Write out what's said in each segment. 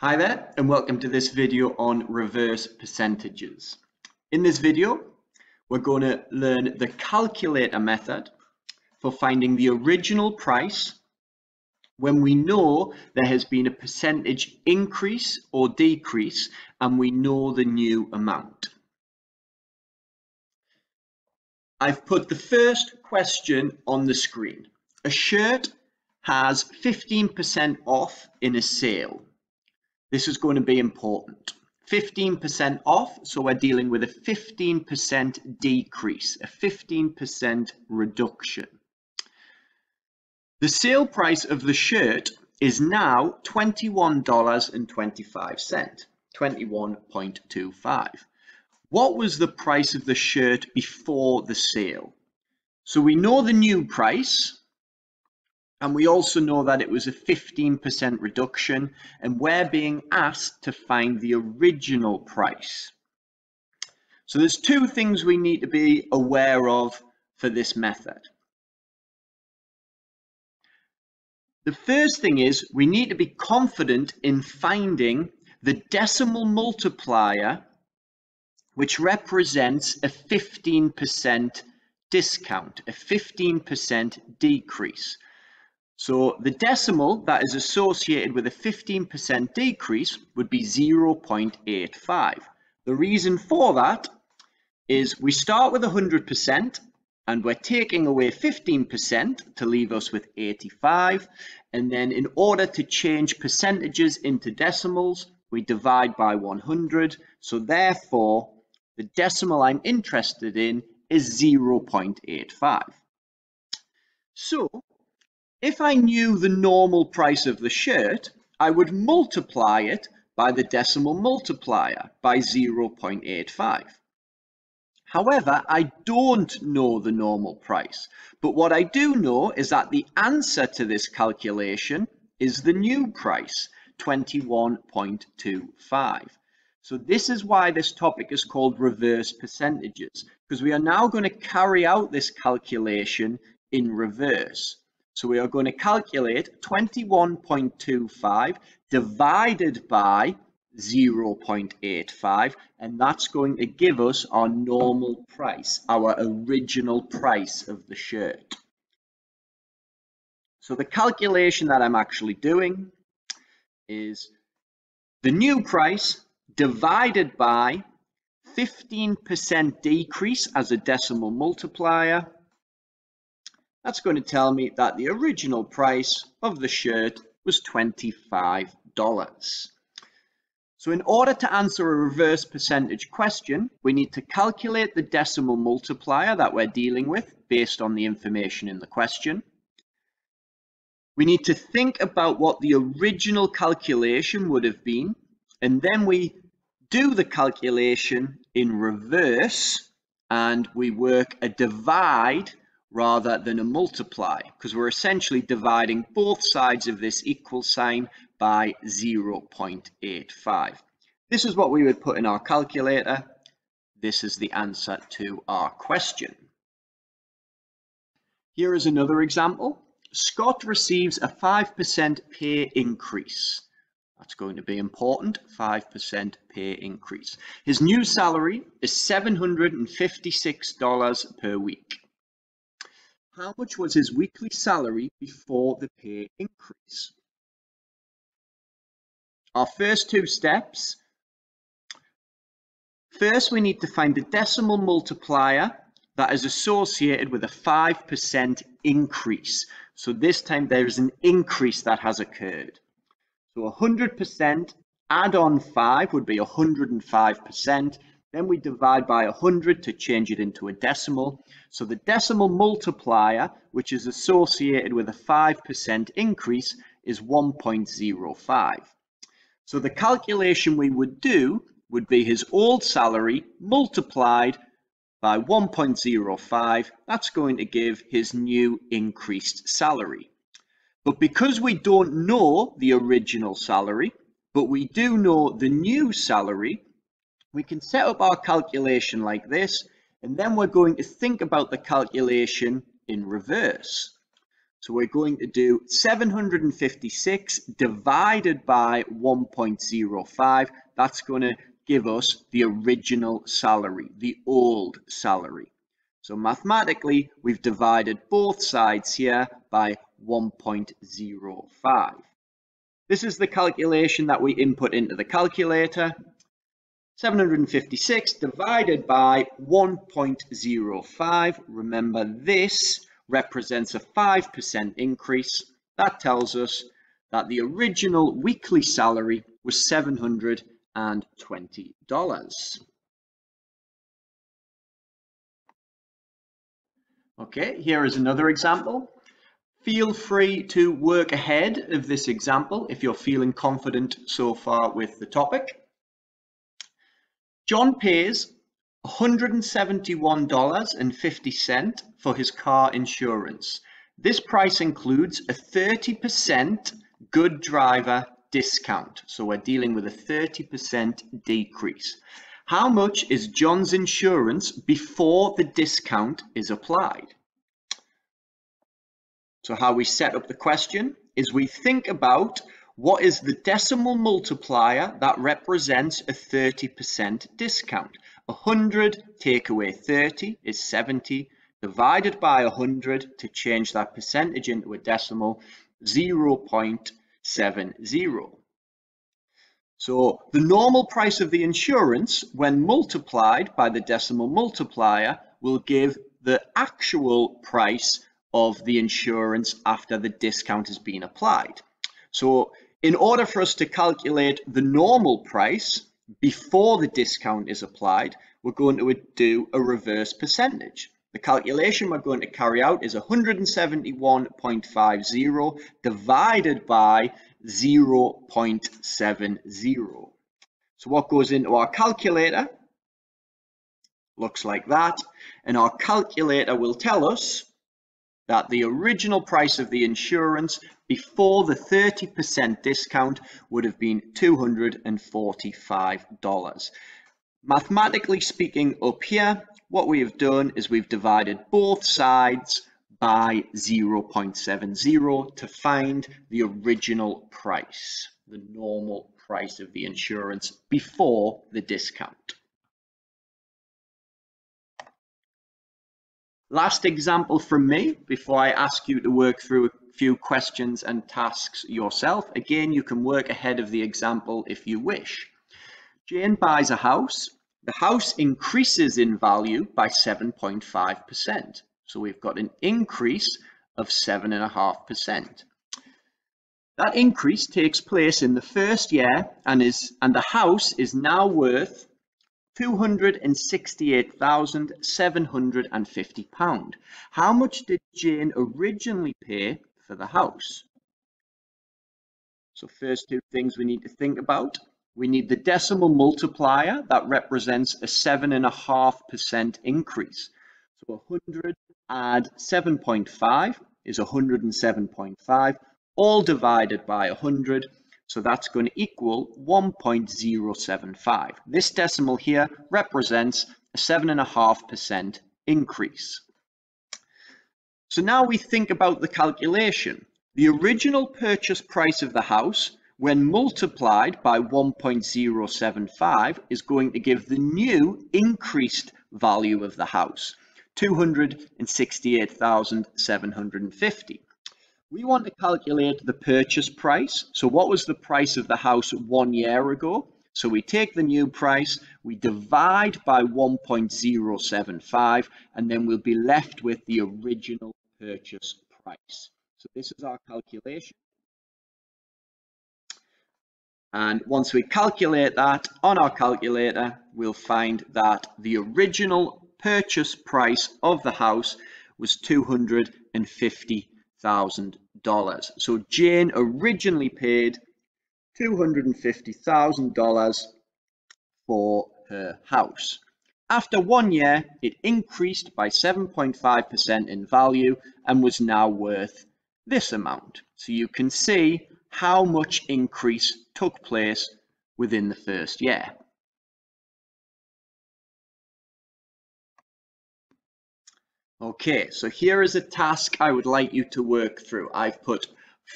Hi there and welcome to this video on reverse percentages. In this video we're going to learn the calculator method for finding the original price when we know there has been a percentage increase or decrease and we know the new amount. I've put the first question on the screen. A shirt has 15% off in a sale. This is going to be important. 15% off, so we're dealing with a 15% decrease, a 15% reduction. The sale price of the shirt is now $21.25, 21.25. What was the price of the shirt before the sale? So we know the new price, and we also know that it was a 15% reduction, and we're being asked to find the original price. So there's two things we need to be aware of for this method. The first thing is we need to be confident in finding the decimal multiplier which represents a 15% discount, a 15% decrease. So the decimal that is associated with a 15% decrease would be 0.85. The reason for that is we start with 100% and we're taking away 15% to leave us with 85 and then in order to change percentages into decimals we divide by 100 so therefore the decimal I'm interested in is 0.85. So if I knew the normal price of the shirt, I would multiply it by the decimal multiplier by 0.85. However, I don't know the normal price, but what I do know is that the answer to this calculation is the new price, 21.25. So this is why this topic is called reverse percentages, because we are now going to carry out this calculation in reverse. So we are going to calculate 21.25 divided by 0.85 and that's going to give us our normal price, our original price of the shirt. So the calculation that I'm actually doing is the new price divided by 15% decrease as a decimal multiplier. That's going to tell me that the original price of the shirt was $25. So in order to answer a reverse percentage question, we need to calculate the decimal multiplier that we're dealing with based on the information in the question. We need to think about what the original calculation would have been, and then we do the calculation in reverse and we work a divide rather than a multiply because we're essentially dividing both sides of this equal sign by 0.85. This is what we would put in our calculator. This is the answer to our question. Here is another example. Scott receives a 5% pay increase. That's going to be important, 5% pay increase. His new salary is $756 per week. How much was his weekly salary before the pay increase? Our first two steps. First, we need to find the decimal multiplier that is associated with a 5% increase. So this time there is an increase that has occurred. So 100% add on 5 would be 105%. Then we divide by 100 to change it into a decimal. So the decimal multiplier, which is associated with a 5% increase, is 1.05. So the calculation we would do would be his old salary multiplied by 1.05. That's going to give his new increased salary. But because we don't know the original salary, but we do know the new salary, we can set up our calculation like this, and then we're going to think about the calculation in reverse. So we're going to do 756 divided by 1.05. That's going to give us the original salary, the old salary. So mathematically, we've divided both sides here by 1.05. This is the calculation that we input into the calculator. 756 divided by 1.05. Remember this represents a 5% increase. That tells us that the original weekly salary was $720. Okay, here is another example. Feel free to work ahead of this example if you're feeling confident so far with the topic. John pays $171.50 for his car insurance. This price includes a 30% good driver discount. So we're dealing with a 30% decrease. How much is John's insurance before the discount is applied? So how we set up the question is we think about what is the decimal multiplier that represents a 30% discount. 100 take away 30 is 70 divided by 100 to change that percentage into a decimal 0.70. So the normal price of the insurance when multiplied by the decimal multiplier will give the actual price of the insurance after the discount has been applied. So in order for us to calculate the normal price, before the discount is applied, we're going to do a reverse percentage. The calculation we're going to carry out is 171.50 divided by 0.70. So what goes into our calculator looks like that. And our calculator will tell us that the original price of the insurance before the 30% discount would have been $245. Mathematically speaking up here, what we have done is we've divided both sides by 0.70 to find the original price, the normal price of the insurance before the discount. Last example from me before I ask you to work through a few questions and tasks yourself. Again, you can work ahead of the example if you wish. Jane buys a house. The house increases in value by 7.5%. So we've got an increase of 7.5%. That increase takes place in the first year and is and the house is now worth £268,750. How much did Jane originally pay for the house? So first two things we need to think about. We need the decimal multiplier that represents a 7.5% increase. So 100 add 7.5 is 107.5, all divided by 100 so that's going to equal 1.075. This decimal here represents a 7.5% increase. So now we think about the calculation. The original purchase price of the house when multiplied by 1.075 is going to give the new increased value of the house, 268,750. We want to calculate the purchase price. So what was the price of the house one year ago? So we take the new price, we divide by 1.075, and then we'll be left with the original purchase price. So this is our calculation. And once we calculate that on our calculator, we'll find that the original purchase price of the house was 250 thousand dollars. So Jane originally paid two hundred and fifty thousand dollars for her house. After one year, it increased by 7.5% in value and was now worth this amount. So you can see how much increase took place within the first year. Okay, so here is a task I would like you to work through. I've put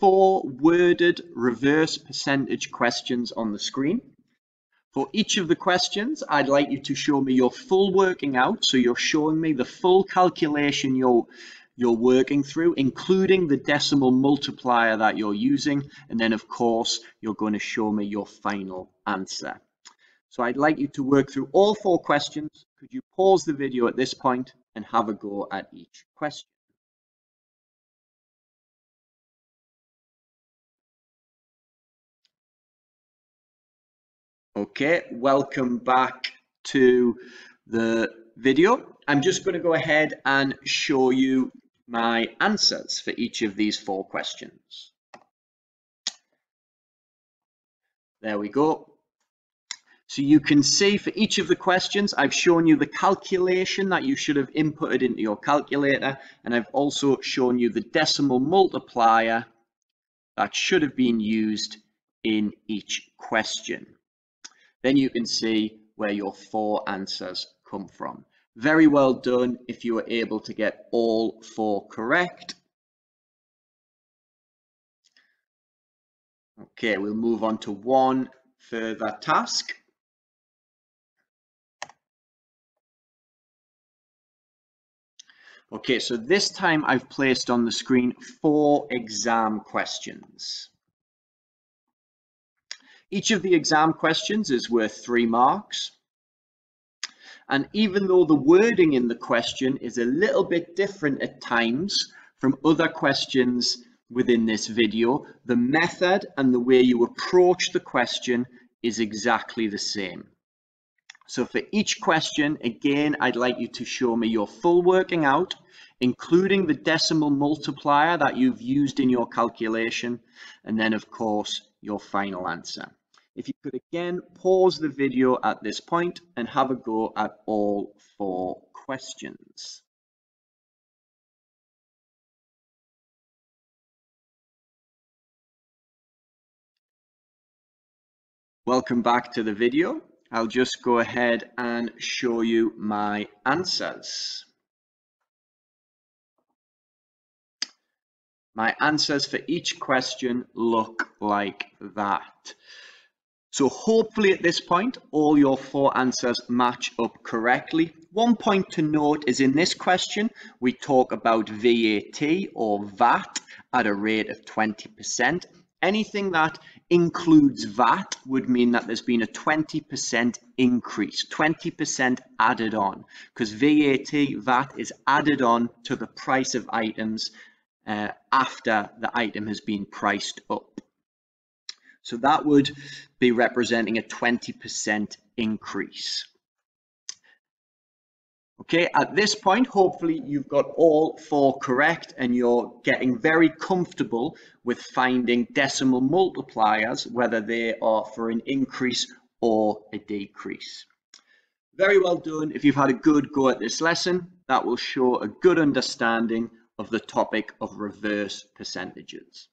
four worded reverse percentage questions on the screen. For each of the questions, I'd like you to show me your full working out. So you're showing me the full calculation you're, you're working through, including the decimal multiplier that you're using. And then of course, you're going to show me your final answer. So I'd like you to work through all four questions. Could you pause the video at this point and have a go at each question? Okay, welcome back to the video. I'm just going to go ahead and show you my answers for each of these four questions. There we go. So you can see for each of the questions, I've shown you the calculation that you should have inputted into your calculator, and I've also shown you the decimal multiplier that should have been used in each question. Then you can see where your four answers come from. Very well done if you were able to get all four correct. Okay, we'll move on to one further task. Okay, so this time I've placed on the screen four exam questions. Each of the exam questions is worth three marks. And even though the wording in the question is a little bit different at times from other questions within this video, the method and the way you approach the question is exactly the same. So for each question, again, I'd like you to show me your full working out, including the decimal multiplier that you've used in your calculation, and then of course, your final answer. If you could again pause the video at this point and have a go at all four questions. Welcome back to the video. I'll just go ahead and show you my answers. My answers for each question look like that. So hopefully at this point, all your four answers match up correctly. One point to note is in this question, we talk about VAT or VAT at a rate of 20%. Anything that includes VAT would mean that there's been a 20% increase, 20% added on, because VAT, VAT is added on to the price of items uh, after the item has been priced up. So that would be representing a 20% increase. Okay, at this point, hopefully you've got all four correct and you're getting very comfortable with finding decimal multipliers, whether they are for an increase or a decrease. Very well done. If you've had a good go at this lesson, that will show a good understanding of the topic of reverse percentages.